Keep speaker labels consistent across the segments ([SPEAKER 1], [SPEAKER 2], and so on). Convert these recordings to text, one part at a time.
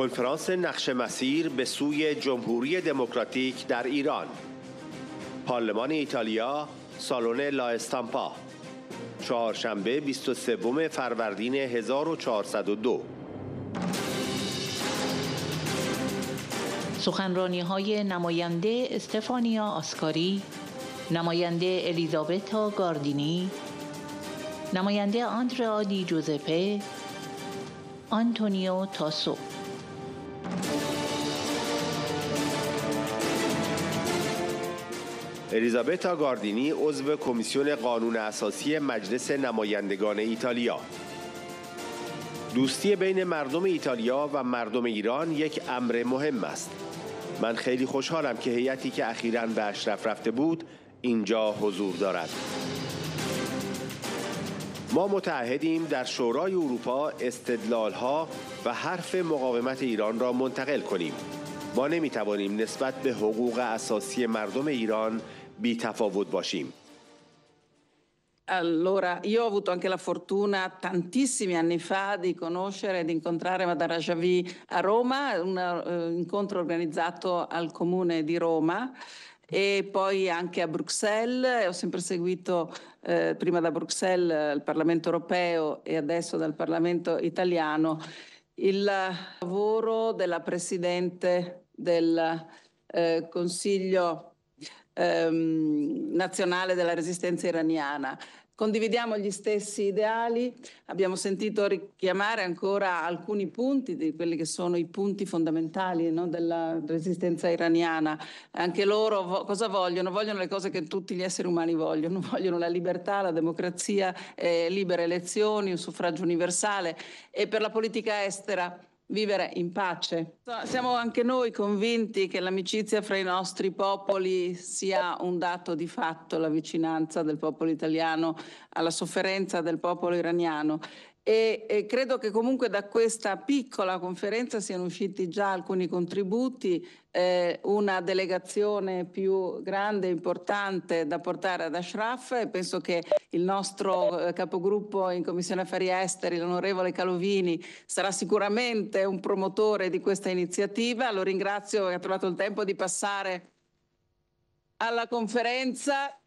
[SPEAKER 1] کنفرانس نقش مسیر به سوی جمهوری دموکراتیک در ایران. پارلمان ایتالیا سالن لا استامپا. چهارشنبه 23 فروردین 1402
[SPEAKER 2] سخنرانی های نماینده استفانیا آسکاری نماینده الیزابتا گاردینی نماینده آندرا دی جوزپه آنتونیو تاسو.
[SPEAKER 1] الیزابتا گاردینی عضو کمیسیون قانون اساسی مجلس نمایندگان ایتالیا. دوستی بین مردم ایتالیا و مردم ایران یک امر مهم است. من خیلی خوشحالم که هیئتی که اخیرا به اشرف رفته بود اینجا حضور دارد. ما متعهدیم در شورای اروپا استدلالها و حرف مقاومت ایران را منتقل کنیم. ما نمی توانیم نسبت به حقوق اساسی مردم ایران بی تفاوت باشیم
[SPEAKER 3] Allora, io ho avuto anche la fortuna tantissimi anni fa di conoscere e di incontrare Madame Rajavi a Roma, un uh, incontro organizzato al comune di Roma e poi anche a Bruxelles. Ho sempre seguito eh, prima da Bruxelles il Parlamento europeo e adesso dal Parlamento italiano il lavoro della Presidente del eh, Consiglio ehm, nazionale della resistenza iraniana. Condividiamo gli stessi ideali, abbiamo sentito richiamare ancora alcuni punti di quelli che sono i punti fondamentali no, della resistenza iraniana. Anche loro vo cosa vogliono? Vogliono le cose che tutti gli esseri umani vogliono, vogliono la libertà, la democrazia, eh, libere elezioni, un suffragio universale e per la politica estera vivere in pace. Siamo anche noi convinti che l'amicizia fra i nostri popoli sia un dato di fatto, la vicinanza del popolo italiano alla sofferenza del popolo iraniano e, e, credo che comunque da questa piccola conferenza siano usciti già alcuni contributi, eh, una delegazione più grande e importante da portare ad Ashraf e penso che il nostro eh, capogruppo in Commissione Affari Esteri, l'onorevole Calovini, sarà sicuramente un promotore di questa iniziativa. Lo ringrazio che ha trovato il tempo di passare alla conferenza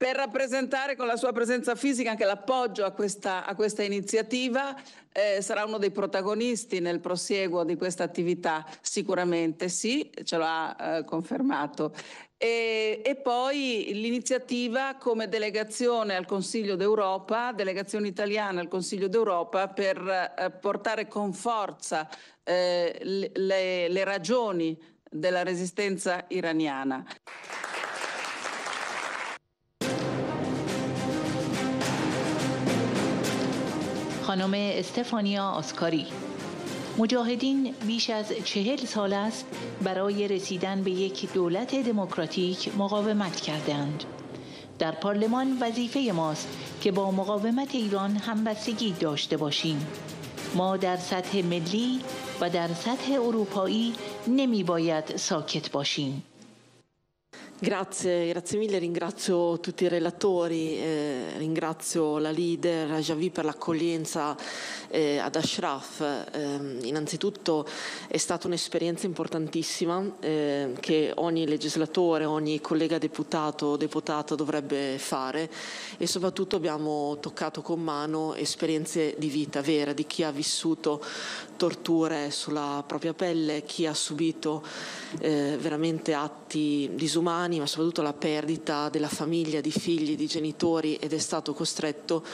[SPEAKER 3] per rappresentare con la sua presenza fisica anche l'appoggio a questa, a questa iniziativa. Eh, sarà uno dei protagonisti nel prosieguo di questa attività, sicuramente sì, ce lo ha eh, confermato. E, e, poi l'iniziativa come delegazione al Consiglio d'Europa, delegazione italiana al Consiglio d'Europa per eh, portare con forza eh, le, le ragioni della resistenza iraniana.
[SPEAKER 2] خانم استفانیا آسکاری مجاهدین بیش از چهل سال است برای رسیدن به یک دولت دموکراتیک مقاومت کردند. در پارلمان وظیفه ماست که با مقاومت ایران همبستگی داشته باشیم. ما در سطح ملی و در سطح اروپایی نمی باید ساکت باشیم.
[SPEAKER 4] Grazie, grazie mille, ringrazio tutti i relatori, eh, ringrazio la leader Rajavi per l'accoglienza eh, ad Ashraf. Eh, innanzitutto è stata un'esperienza importantissima eh, che ogni legislatore, ogni collega deputato o deputata dovrebbe fare e soprattutto abbiamo toccato con mano esperienze di vita vera di chi ha vissuto torture sulla propria pelle, chi ha subito eh, veramente atti disumani, ma soprattutto la perdita della famiglia, di figli, di genitori ed è stato costretto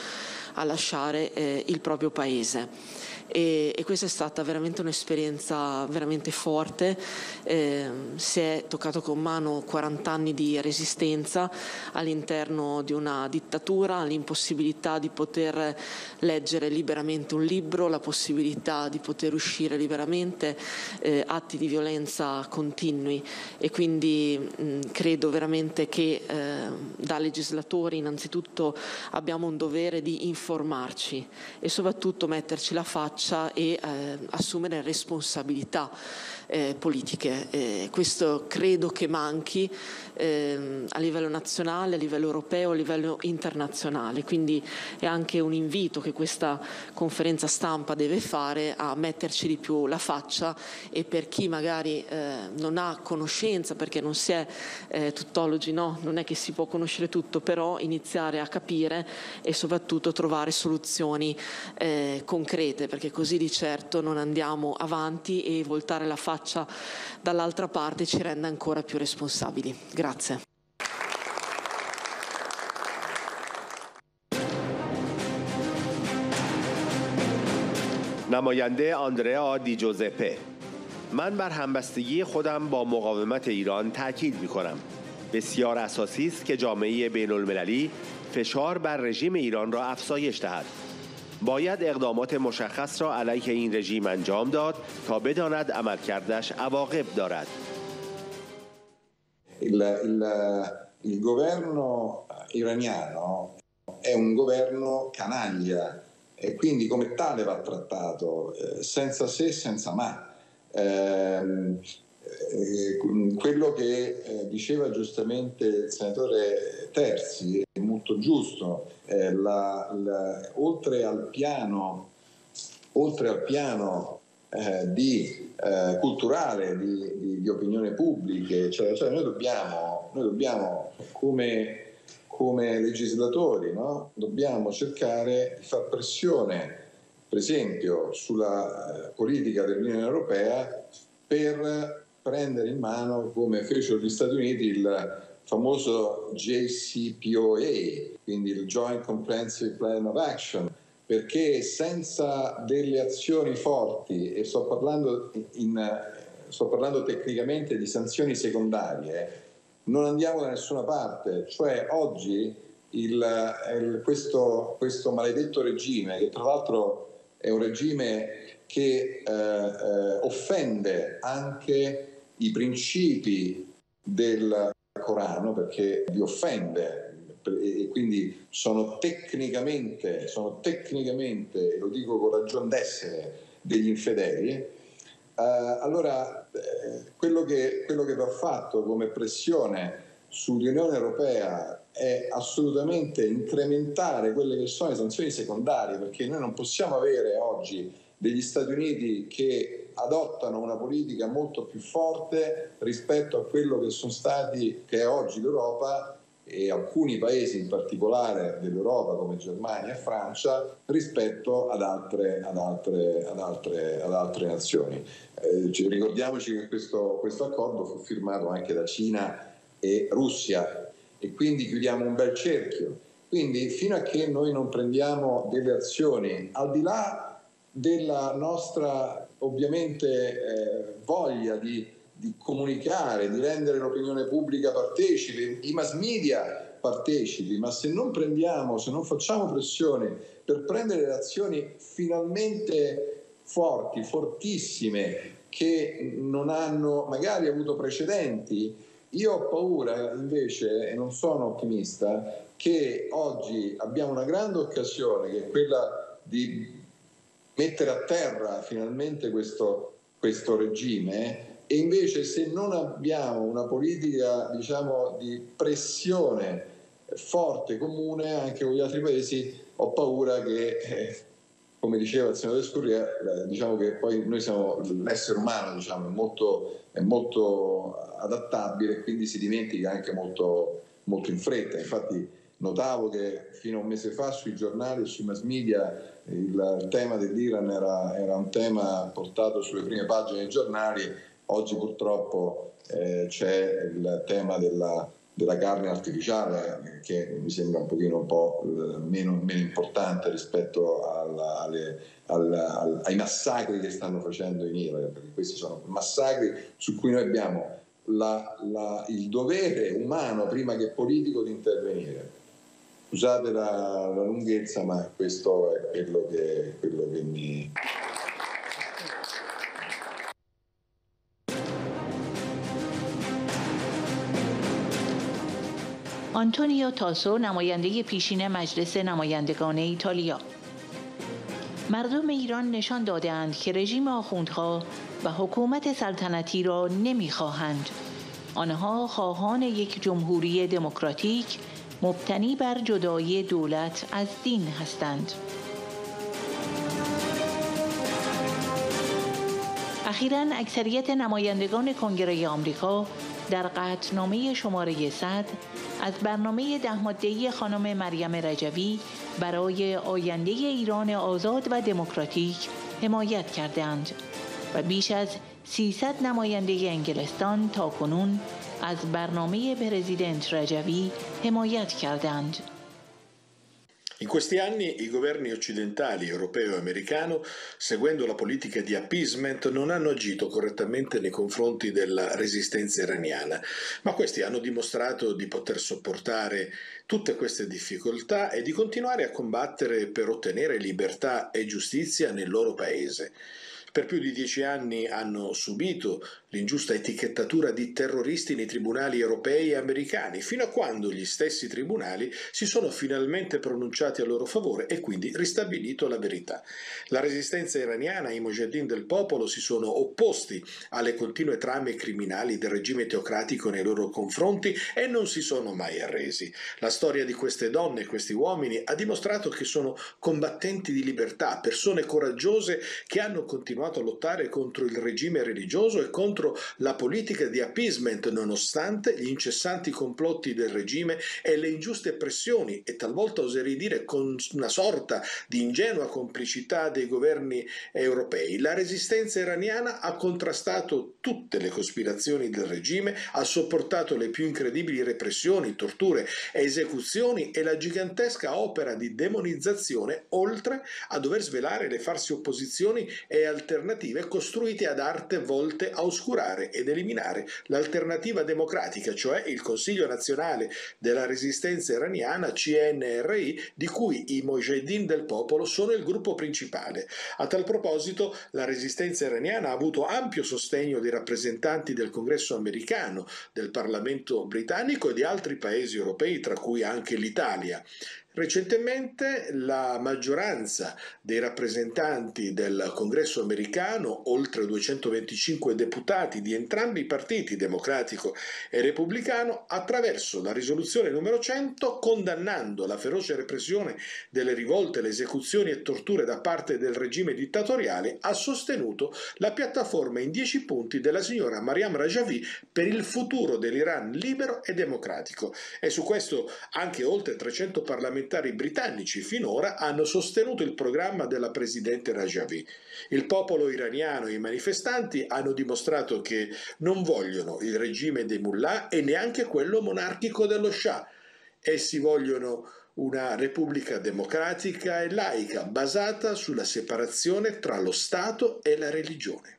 [SPEAKER 4] a lasciare eh, il proprio paese. E, e questa è stata veramente un'esperienza veramente forte, eh, si è toccato con mano 40 anni di resistenza all'interno di una dittatura, l'impossibilità di poter leggere liberamente un libro, la possibilità di poter uscire liberamente, eh, atti di violenza continui. E quindi mh, credo veramente che eh, da legislatori innanzitutto abbiamo un dovere di informare riformarci e soprattutto metterci la faccia e eh, assumere responsabilità eh, politiche. Eh, questo credo che manchi eh, a livello nazionale, a livello europeo, a livello internazionale. Quindi è anche un invito che questa conferenza stampa deve fare a metterci di più la faccia e per chi magari eh, non ha conoscenza, perché non si è eh, tuttologi, no? non è che si può conoscere tutto, però iniziare a capire e soprattutto trovare soluzioni eh, concrete, perché così di certo non andiamo avanti e voltare la faccia faccia dall'altra parte ci renda ancora più responsabili. Grazie.
[SPEAKER 1] نماینده آندریا دی جوزپه من بر همبستگی خودم با مقاومت ایران تاکید می کنم بسیار اساسی است که جامعه بین المللی فشار بر رژیم ایران را افزایش دهد باید اقدامات مشخص را علیه این رژیم انجام داد تا بداند عملکردش عواقب دارد.
[SPEAKER 5] Il, il, il governo iraniano è un governo canaglia e quindi come tale va trattato, eh, senza se, senza ma. Eh, quello che eh, diceva giustamente il senatore Terzi è molto giusto, eh, la, la, oltre al piano, oltre al piano eh, di, eh, culturale, di, di, di, opinione pubblica, cioè, cioè noi, dobbiamo, noi dobbiamo come, come legislatori no? dobbiamo cercare di far pressione per esempio sulla politica dell'Unione Europea per prendere in mano, come fecero gli Stati Uniti, il famoso JCPOA, quindi il Joint Comprehensive Plan of Action, perché senza delle azioni forti, e sto parlando, in, sto parlando tecnicamente di sanzioni secondarie, non andiamo da nessuna parte. Cioè oggi il, il, questo, questo maledetto regime, che tra l'altro è un regime che eh, eh, offende anche i principi del Corano perché li offende e quindi sono tecnicamente, sono tecnicamente, lo dico con ragione d'essere, degli infedeli, eh, allora eh, quello, che, quello che va fatto come pressione sull'Unione Europea è assolutamente incrementare quelle che sono le sanzioni secondarie, perché noi non possiamo avere oggi degli Stati Uniti che adottano una politica molto più forte rispetto a quello che sono stati, che è oggi l'Europa e alcuni paesi in particolare dell'Europa come Germania e Francia rispetto ad altre, ad altre, ad altre, ad altre nazioni. Eh, ricordiamoci che questo, questo accordo fu firmato anche da Cina e Russia e quindi chiudiamo un bel cerchio. Quindi fino a che noi non prendiamo delle azioni, al di là della nostra ovviamente eh, voglia di, di, comunicare, di rendere l'opinione pubblica partecipe, i mass media partecipi, ma se non prendiamo, se non facciamo pressione per prendere le azioni finalmente forti, fortissime, che non hanno magari avuto precedenti, io ho paura invece, e non sono ottimista, che oggi abbiamo una grande occasione, che è quella di mettere a terra finalmente questo, questo regime e invece se non abbiamo una politica diciamo, di pressione forte, comune anche con gli altri paesi, ho paura che, eh, come diceva il senatore Scurria, eh, diciamo che poi noi siamo, l'essere umano diciamo, è, molto, è molto adattabile quindi si dimentica anche molto, molto in fretta. Infatti notavo che fino a un mese fa sui giornali e sui mass media il tema dell'Iran era, era, un tema portato sulle prime pagine dei giornali, oggi purtroppo eh, c'è il tema della, della, carne artificiale che mi sembra un pochino un po' eh, meno, meno importante rispetto alla, alle, alla, al, ai massacri che stanno facendo in Iran, perché questi sono massacri su cui noi abbiamo la, la, il dovere umano prima che politico di intervenire Scusate la, la, lunghezza, ma questo è quello che, quello che mi...
[SPEAKER 2] آنتونیو تاسو نماینده پیشین مجلس نمایندگان ایتالیا مردم ایران نشان دادند که رژیم آخوندها و حکومت سلطنتی را نمی‌خواهند آنها خواهان یک جمهوری دموکراتیک مبتنی بر جدایی دولت از دین هستند. اخیرا اکثریت نمایندگان کنگره آمریکا در قطعنامه شماره 100 از برنامه ده ماده‌ای خانم مریم رجوی برای آینده ایران آزاد و دموکراتیک حمایت کردند و بیش از 300 نماینده انگلستان تا کنون از برنامه پرزیدنت رجوی حمایت کردند.
[SPEAKER 6] In questi anni i governi occidentali, europeo e americano, seguendo la politica di appeasement, non hanno agito correttamente nei confronti della resistenza iraniana, ma questi hanno dimostrato di poter sopportare tutte queste difficoltà e di continuare a combattere per ottenere libertà e giustizia nel loro paese. Per più di dieci anni hanno subito l'ingiusta etichettatura di terroristi nei tribunali europei e americani, fino a quando gli stessi tribunali si sono finalmente pronunciati a loro favore e quindi ristabilito la verità. La resistenza iraniana e i mujahideen del popolo si sono opposti alle continue trame criminali del regime teocratico nei loro confronti e non si sono mai arresi. La storia di queste donne e questi uomini ha dimostrato che sono combattenti di libertà, persone coraggiose che hanno continuato a lottare contro il regime religioso e contro contro la politica di appeasement nonostante gli incessanti complotti del regime e le ingiuste pressioni e talvolta oserei dire con una sorta di ingenua complicità dei governi europei. La resistenza iraniana ha contrastato tutte le cospirazioni del regime, ha sopportato le più incredibili repressioni, torture esecuzioni e la gigantesca opera di demonizzazione oltre a dover svelare le farsi opposizioni e alternative costruite ad arte volte a oscurare oscurare ed eliminare l'alternativa democratica, cioè il Consiglio nazionale della resistenza iraniana CNRI, di cui i Mojahedin del popolo sono il gruppo principale. A tal proposito, la resistenza iraniana ha avuto ampio sostegno dei rappresentanti del Congresso americano, del Parlamento britannico e di altri paesi europei, tra cui anche l'Italia. Recentemente la maggioranza dei rappresentanti del congresso americano, oltre 225 deputati di entrambi i partiti, democratico e repubblicano, attraverso la risoluzione numero 100, condannando la feroce repressione delle rivolte, le esecuzioni e torture da parte del regime dittatoriale, ha sostenuto la piattaforma in 10 punti della signora Mariam Rajavi per il futuro dell'Iran libero e democratico. E su questo anche oltre 300 parlamentari parlamentari britannici finora hanno sostenuto il programma della presidente Rajavi. Il popolo iraniano e i manifestanti hanno dimostrato che non vogliono il regime dei mullah e neanche quello monarchico dello Shah. Essi vogliono una repubblica democratica e laica basata sulla separazione tra lo Stato e la religione.